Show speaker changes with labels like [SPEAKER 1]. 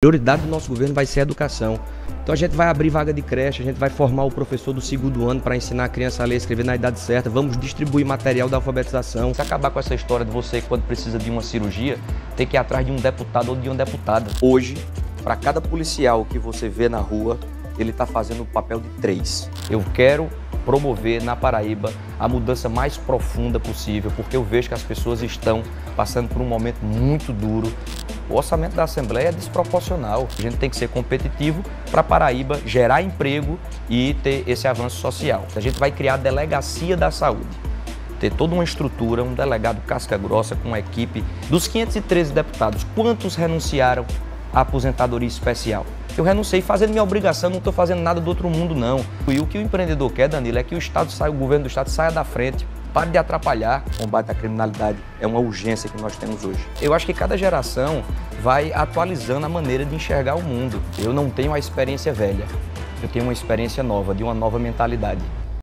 [SPEAKER 1] prioridade do nosso governo vai ser a educação. Então a gente vai abrir vaga de creche, a gente vai formar o professor do segundo ano para ensinar a criança a ler e escrever na idade certa, vamos distribuir material da alfabetização. Se acabar com essa história de você, quando precisa de uma cirurgia, ter que ir atrás de um deputado ou de uma deputada. Hoje, para cada policial que você vê na rua, ele está fazendo o papel de três. Eu quero promover na Paraíba a mudança mais profunda possível, porque eu vejo que as pessoas estão passando por um momento muito duro. O orçamento da Assembleia é desproporcional. A gente tem que ser competitivo para Paraíba gerar emprego e ter esse avanço social. A gente vai criar a delegacia da saúde ter toda uma estrutura, um delegado casca grossa com uma equipe. Dos 513 deputados, quantos renunciaram à aposentadoria especial? Eu renunciei fazendo minha obrigação, não estou fazendo nada do outro mundo, não. E o que o empreendedor quer, Danilo, é que o Estado saia, o governo do Estado saia da frente. Pare de atrapalhar. O combate à criminalidade é uma urgência que nós temos hoje. Eu acho que cada geração vai atualizando a maneira de enxergar o mundo. Eu não tenho a experiência velha, eu tenho uma experiência nova, de uma nova mentalidade.